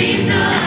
be done.